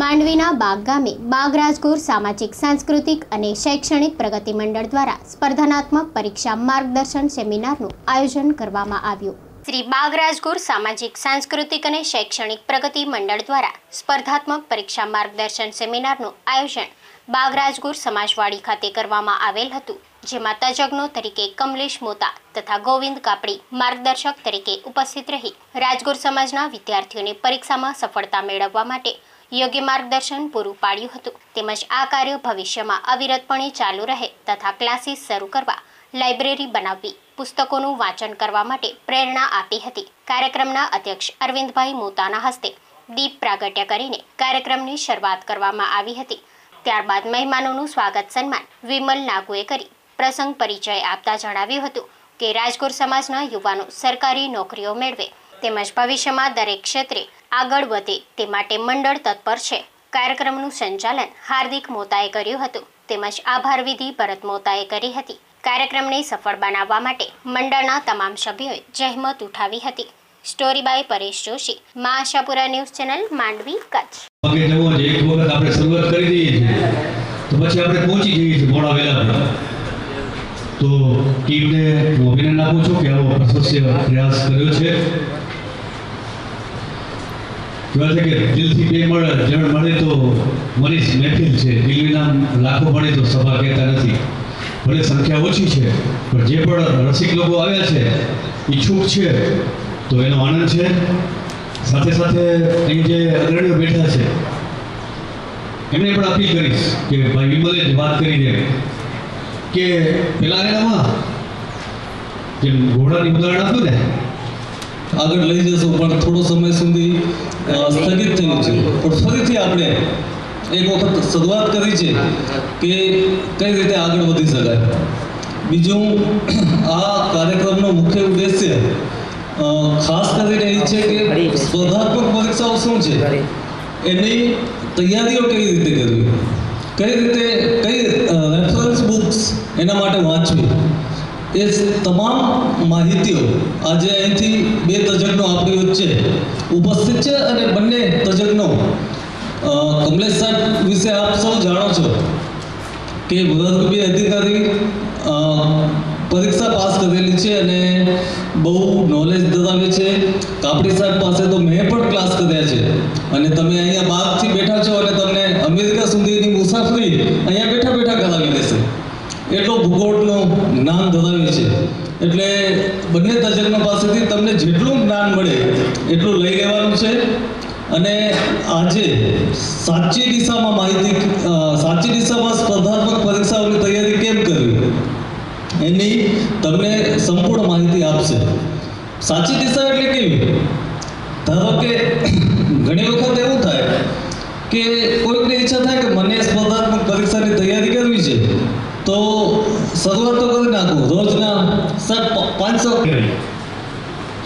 માંડવીના બાગ ગામે બાગરાજગુર સામાજિક, સાંસ્કૃતિક અને શૈક્ષણિક પ્રગતિ મંડળ દ્વારા સ્પર્ધાત્મક પરીક્ષા માર્ગદર્શન સેમિનારનું આયોજન કરવામાં આવ્યું. શ્રી બાગરાજગુર સામાજિક, સાંસ્કૃતિક અને શૈક્ષણિક પ્રગતિ મંડળ દ્વારા સ્પર્ધાત્મક પરીક્ષા માર્ગદર્શન સેમિનારનું આયોજન બાગરાજગુર સમાજવાડી ખાતે કરવામાં આવેલ હતું, જેમાં તજજ્ઞો તરીકે કમલેશ મોતા તથા ગોવિંદ કાપડી માર્ગદર્શક તરીકે ઉપસ્થિત રહી. રાજગુર સમાજના વિદ્યાર્થીઓને પરીક્ષામાં સફળતા મેળવવા માટે યોગ્ય માર્ગદર્શન પૂરું પાડ્યું હતું. તેમજ આ કાર્ય ભવિષ્યમાં અવિરતપણે ચાલુ રહે તથા ક્લાસીસ શરૂ કરવા લાઇબ્રેરી બનાવવી, પુસ્તકોનું વાંચન કરવા માટે પ્રેરણા આપી હતી. કાર્યક્રમના અધ્યક્ષ અરવિંદભાઈ મોતાના હસ્તે દીપ પ્રાગટ્ય કરીને કાર્યક્રમની શરૂઆત કરવામાં આવી હતી. ત્યારબાદ મહેમાનોનું સ્વાગત સન્માન વિમલ નાગુએ કરી પ્રસંગ પરિચય આપતા જણાવ્યું હતું કે રાજકોટ સમાજના યુવાનો સરકારી નોકરીઓ મેળવે તેમજ ભવિષ્યમાં દરેક ક્ષેત્રે આગળ વધે તે માટે મંડળ તત્પર છે. કાર્યક્રમનું સંચાલન હાર્દિક મોતાએ કર્યું હતું. તેમજ આભાર વિધિ ભરત મોતાએ કરી હતી. કાર્યક્રમને સફળ બનાવવા માટે મંડળના તમામ સભ્યોએ જહેમત ઉઠાવી હતી. Story by Paresh Joshi, Maa Ashapura news channel, Mandvi, Kutch. તો પછી આપણે પહોંચી જઈએ છીએ મોડા વહેલા તો ટીમને હું અભિનંદન આપું છું કે આવો પ્રશસ્ય પ્રયાસ કર્યો છે. કહેવાય છે કે દિલથી બે મળે જણ મળે તો મનીષ મહેફિલ છે. દિલ્હીના લાખો મળે તો સભા કહેતા નથી. ભલે સંખ્યા ઓછી છે, પણ જે પણ રસિક લોકો આવ્યા છે ઈચ્છુક છે. તો એનો આનંદ છે. સાથે સાથે અહીં જે અગ્રણીઓ બેઠા છે, એમને પણ અપીલ કરીશ કે ભાઈ વિમલે જ વાત કરીને કે પેલા એનામાં જે ઘોડાની ઉદાહરણ આપ્યું ને આગળ લઈ જશો, પણ થોડો સમય સુધી સ્થગિત થયું છે. પણ ફરીથી આપણે એક વખત શરૂઆત કરી છે કે કઈ રીતે આગળ વધી શકાય. બીજું, આ કાર્યક્રમનો મુખ્ય ઉદ્દેશ્ય ખાસ કરીને એ છે કે સ્પર્ધાત્મક પરીક્ષાઓ શું છે? એની તૈયારીઓ કઈ રીતે કરવી? કઈ રીતે, કઈ રેફરન્સ બુક્સ એના માટે વાંચવી? એ તમામ માહિતીઓ આજે અહીંથી બે તજજ્ઞો આપણી વચ્ચે ઉપસ્થિત છે અને બંને તજજ્ઞો કમલેશ સાહેબ વિશે આપ સૌ જાણો છો કે વરદબી અધિકારી પરીક્ષા પાસ કરેલી છે અને બહુ નોલેજ ધરાવે છે. કાપડી સાહેબ પાસે તો મેં પણ ક્લાસ કર્યા છે અને તમે અહીંયા બાદથી બેઠા છો અને તમને અમેરિકા સુધીની મુસાફરી અહીંયા બેઠા બેઠા કરાવી દેશે એટલો ભૂગોળનું જ્ઞાન ધરાવે છે એટલે બંને તજજ્ઞો પાસેથી તમને જેટલું જ્ઞાન મળે એટલું લઈ લેવાનું છે. અને આજે સાચી દિશામાં માહિતી સાચી દિશામાં સ્પર્ધાત્મક પરીક્ષાઓની તૈયારી કેમ કરવી? એની તમને સંપૂર્ણ માહિતી આપશે. સાચી દિશા એટલે કેવી? ધારો કે ઘણી વખત એવું થાય કે કોઈકને ઈચ્છા થાય કે મને સ્પર્ધાત્મક પરીક્ષાની તૈયારી કરવી છે, તો શરૂઆત તો કરી નાખું, રોજના સર પાંચસો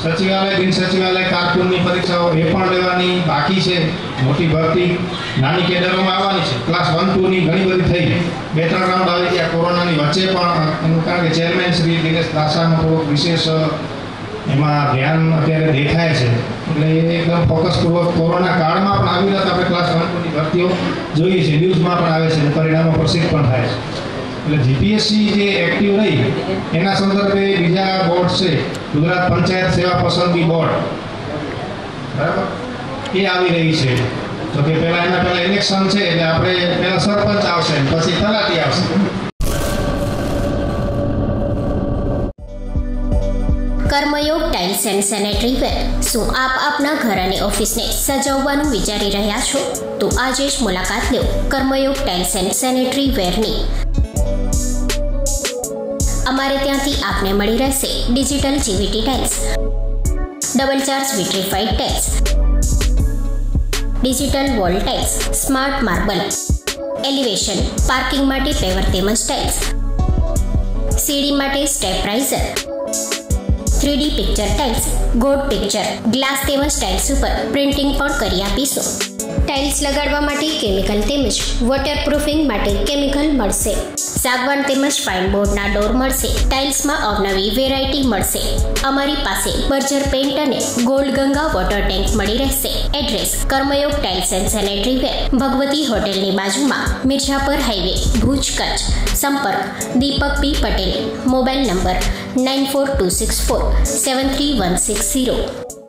સચિવાલય, બિન સચિવાલય કારકુનની પરીક્ષાઓ એ પણ લેવાની બાકી છે. મોટી ભરતી નાની કેડરોમાં આવવાની છે. ક્લાસ વન ટુની ઘણી બધી થઈ. બે, ત્રણ રાઉન્ડ આવી ગયા કોરોનાની વચ્ચે પણ એનું કારણ કે ચેરમેન શ્રી દિનેશ દાસાનું થોડુંક વિશેષ એમાં ધ્યાન અત્યારે દેખાય છે. એટલે એ એકદમ ફોકસપૂર્વક કોરોના કાળમાં પણ આવી રહ્યા આપણે ક્લાસ વન ટુની ભરતીઓ જોઈએ છે. ન્યૂઝમાં પણ આવે છે. અને પરિણામો પ્રસિદ્ધ પણ થાય છે. એટલે જીપીએસસી જે એક્ટિવ રહી, એના સંદર્ભે બીજા બોર્ડ છે, ગુજરાત પંચાયત સેવા પસંદગી બોર્ડ બરાબર? એ આવી રહી છે. તો કે પહેલા એના પહેલા ઇલેક્શન છે, એટલે આપણે પહેલા સરપંચ આવશે પછી તલાટી આવશે. Karmayog tiles and sanitary ware. શું આપ આપના ઘર અને ઓફિસને સજાવવાનું વિચારી રહ્યા છો? તો આજે જ મુલાકાત લો કર્મયોગ ટાઇલ્સ એન્ડ સેનેટરી વેરની. અમારે ત્યાંથી આપને મળી રહેશે digital GVT tax. Double charge vitrified tax. Digital wall tax, smart marble, elevation, parking માટે પેવર તેમજ ટેક્સ. સીડી માટે step riser. Three D picture tiles god picture, glass તેમજ ટાઇલ્સ ઉપર પ્રિન્ટિંગ પણ કરી આપીશું. ટાઇલ્સ લગાડવા માટે કેમિકલ તેમજ વોટરપ્રૂફિંગ માટે કેમિકલ મળશે. સાગવાન તેમજ ફાઇન બોર્ડના ડોર મળશે. ટાઇલ્સમાં અવનવી વેરાયટી મળશે. અમારી પાસે બર્જર પેઇન્ટ અને ગોલ્ડ ગંગા વોટર ટેન્ક મળી રહેશે. Address Karmayog tiles and sanitary ware Bhagwati હોટેલની બાજુમાં મિર્ઝાપર હાઈવે ભુજ કચ્છ. સંપર્ક, Deepak P Patel. Mobile number nine four two six four seven three one six zero